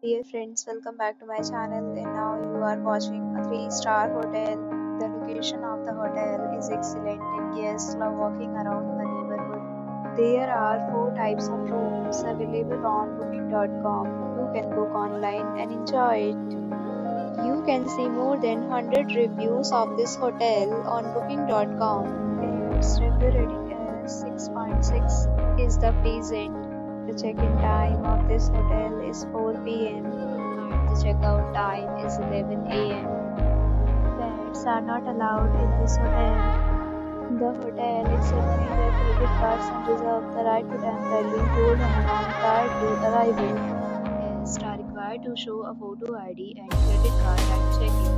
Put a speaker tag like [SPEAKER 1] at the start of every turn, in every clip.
[SPEAKER 1] Dear friends, welcome back to my channel and now you are watching a 3-star hotel. The location of the hotel is excellent and guests love walking around the neighborhood. There are 4 types of rooms available on booking.com. You can book online and enjoy it. You can see more than 100 reviews of this hotel on booking.com. Its review rating is 6.6 is the pleasant. The check-in time of this hotel is 4 p.m. and the checkout time is 11 a.m. Pets are not allowed in this hotel. The hotel accepts major credit cards and reserves the right to temporarily hold an amount prior to arrival. Guests are required to show a photo ID and credit card at check-in.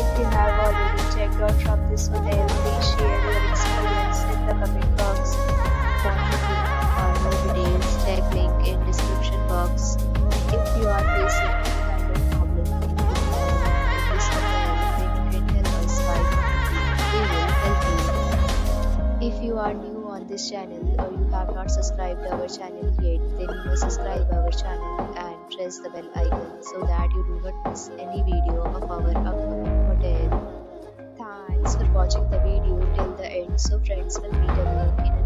[SPEAKER 1] If you have already checked out from this hotel, If you are new on this channel or you have not subscribed our channel yet, then you must subscribe our channel and press the bell icon so that you do not miss any video of our upcoming hotel. Thanks for watching the video till the end. So friends will meet again in